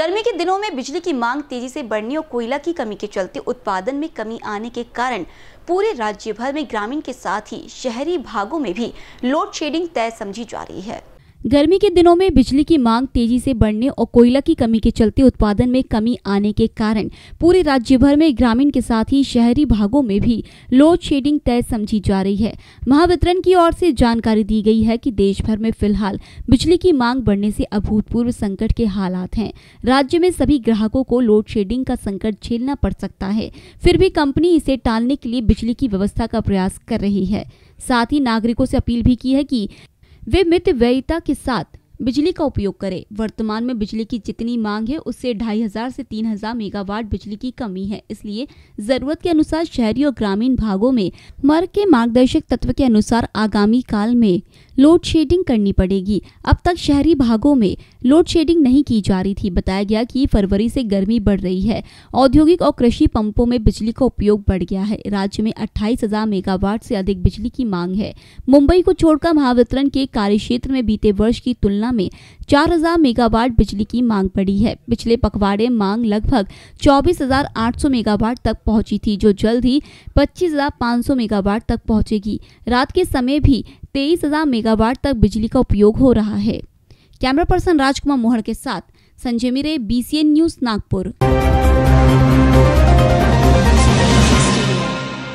गर्मी के दिनों में बिजली की मांग तेज़ी से बढ़ने और कोयला की कमी के चलते उत्पादन में कमी आने के कारण पूरे राज्य भर में ग्रामीण के साथ ही शहरी भागों में भी लोड शेडिंग तय समझी जा रही है। गर्मी के दिनों में बिजली की मांग तेज़ी से बढ़ने और कोयला की कमी के चलते उत्पादन में कमी आने के कारण पूरे राज्य भर में ग्रामीण के साथ ही शहरी भागों में भी लोड शेडिंग तय समझी जा रही है। महावितरण की ओर से जानकारी दी गई है कि देश भर में फ़िलहाल बिजली की मांग बढ़ने से अभूतपूर्व संकट के हालात हैं। राज्य में सभी ग्राहकों को लोड शेडिंग का संकट झेलना पड़ सकता है। फिर भी कंपनी इसे टालने के लिए बिजली की व्यवस्था का प्रयास कर रही है। साथ ही नागरिकों से अपील भी की है कि वे मितव्ययिता के साथ बिजली का उपयोग करें। वर्तमान में बिजली की जितनी मांग है, उससे ढाई हज़ार से तीन हज़ार मेगावाट बिजली की कमी है। इसलिए ज़रूरत के अनुसार शहरी और ग्रामीण भागों में मर्ग के मार्गदर्शक तत्व के अनुसार आगामी काल में लोड शेडिंग करनी पड़ेगी। अब तक शहरी भागों में लोड शेडिंग नहीं की जा रही थी। बताया गया कि फरवरी से गर्मी बढ़ रही है। औद्योगिक और कृषि पंपों में बिजली का उपयोग बढ़ गया है। राज्य में अट्ठाईस हज़ार मेगावाट से अधिक बिजली की मांग है। मुंबई को छोड़कर महावितरण के कार्य क्षेत्र में बीते वर्ष की तुलना में चार हज़ार मेगावाट बिजली की मांग बढ़ी है। पिछले पखवाड़े मांग लगभग चौबीस हज़ार आठ सौ मेगावाट तक पहुँची थी, जो जल्द ही पच्चीस हज़ार पाँच सौ मेगावाट तक पहुंचेगी। रात के समय भी तेईस हज़ार मेगावाट तक बिजली का उपयोग हो रहा है। कैमरा पर्सन राजकुमार मोहड़ के साथ संजय मिरे बीसीएन न्यूज़ नागपुर।